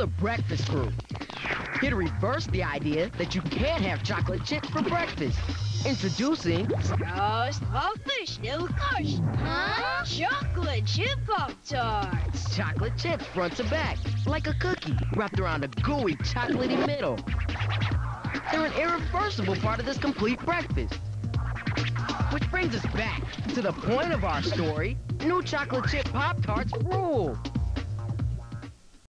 the breakfast crew. Here to reverse the idea that you can't have chocolate chips for breakfast. Introducing new. Huh? Chocolate chip Pop-Tarts. chocolate chips front to back, like a cookie, wrapped around a gooey, chocolatey middle. They're an irreversible part of this complete breakfast. Which brings us back to the point of our story. New chocolate chip Pop-Tarts rule.